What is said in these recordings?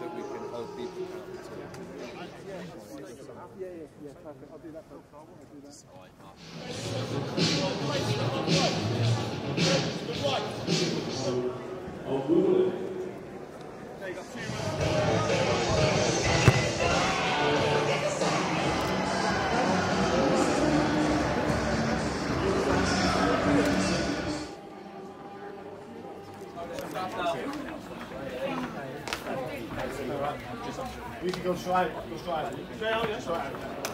So we can hold people accountable. Yeah, yeah, yeah, I'll do that. I'll do that. You can go straight, go straight. Straight out, yeah. Straight out.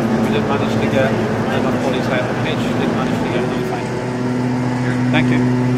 We did manage to get enough bodies out of the pitch, manage to get. Thank you.